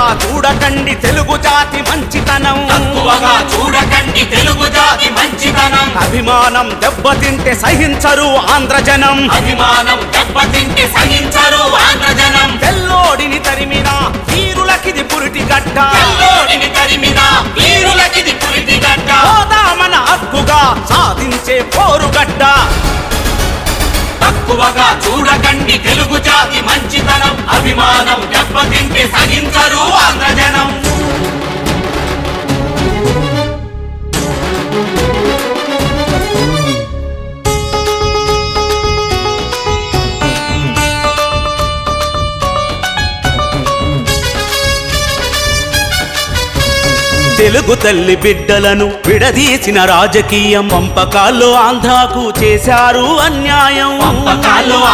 చూడకండి తెలుగు జాతి మంచితనం. తక్కువగా చూడకండి తెలుగు జాతి మంచితనం. అభిమానం దెబ్బతింటే సహించరు ఆంధ్రజనం. అభిమానం దెబ్బతింటే సహించరు ఆంధ్రజనం. తెల్లోడిని తరిమిన వీరులకిది పురిటి గడ్డ. తెల్లోడిని తక్కువగా చూడకండి తెలుగు జాతి మంచితనం. అభిమానం దెబ్బతింటే సహించరు ఆంధ్రజనం. తెలుగు తల్లి బిడ్డలను విడదీసిన రాజకీయం పంపకాల్లో ఆంధ్రాకు చేశారు అన్యాయం.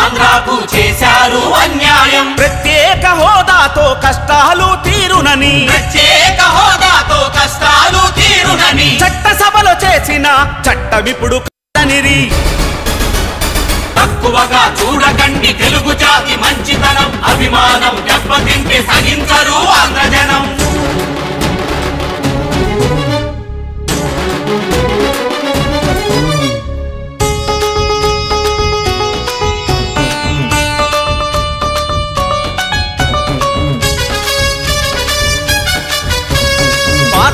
ఆంధ్రాకు చేశారు అన్యాయం. ప్రత్యేక హోదాతో కష్టాలు తీరునని. ప్రత్యేక హోదాతో కష్టాలు తీరునని. చట్టసభలో చేసిన చట్టమిప్పుడు కనిరి తక్కువగా చూడకండి తెలుగు జాతి మంచితనం అభిమానం దెబ్బతింటే సహించరు ఆంధ్రజనం.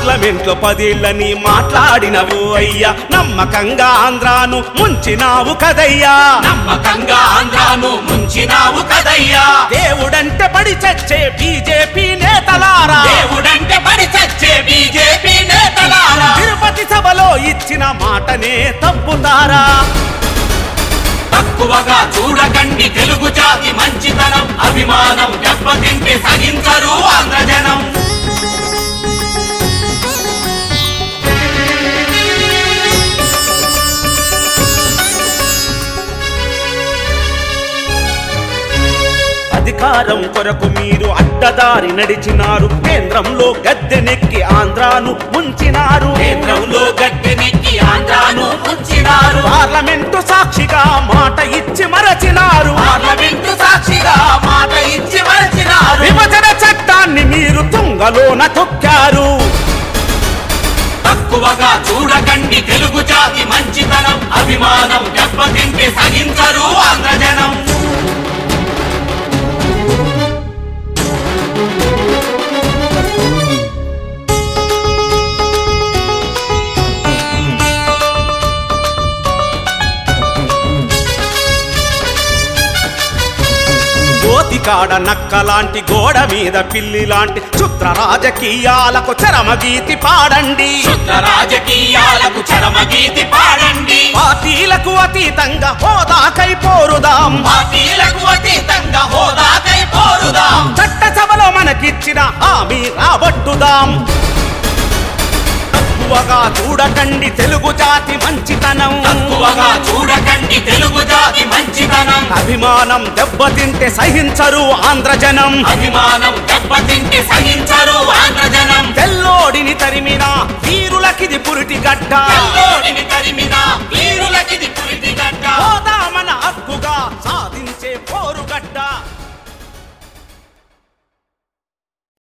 పార్లమెంట్లో పదేళ్ళని మాట్లాడినవు అయ్యా. నమ్మకంగా ఆంధ్రాను ముంచినావు కదయ్యా. నమ్మకంగా ఆంధ్రాను ముంచినావు కదయ్యా. దేవుడంటే పడి చచ్చే బీజేపీ నేతలారా. దేవుడంటే పడి చచ్చే బీజేపీ నేతలారా. తిరుపతి సభలో ఇచ్చిన మాటనే తప్పుతారా. తక్కువగా చూడకండి తెలుగు జాతి మంచితనం. అభిమానం దెబ్బతింటే సహించరు ఆంధ్రజనం. అధికారం కొరకు మీరు అడ్డదారి నడిచినారు. కేంద్రంలో గద్దెనెక్కి ఆంధ్రాను ముంచినారు. కేంద్రంలో గద్దెనెక్కి ఆంధ్రాను ముంచినారు. పార్లమెంటు సాక్షిగా మాట ఇచ్చి మరచినారు. పార్లమెంటు సాక్షిగా మాట ఇచ్చి మరచినారు. విభజన చట్టాన్ని మీరు తుంగలోన తొక్కారు. తక్కువగా చూడకండి తెలుగు జాతి మంచితనం అభిమానం దెబ్బతింటే సహించరు గోతికాడ నక్కలాంటి గోడ మీద పిల్లి లాంటి క్షుద్ర రాజకీయాలకు చరమగీతి పాడండి. రాజకీయాలకు చరమగీతి పాడండి. పార్టీలకు అతీతంగా హోదాకై పోరుదాం. పార్టీలకు అతీతంగా హోదాకై పోరుదాం. చట్టసభలో మనకిచ్చిన హామీ రాబట్టుదాం. తక్కువగా చూడకండి తెలుగు జాతి మంచితనం. తక్కువగా చూడకండి అభిమానం దెబ్బతింటే సహించరు ఆంధ్రజనం. అభిమానం దెబ్బతింటే సహించరు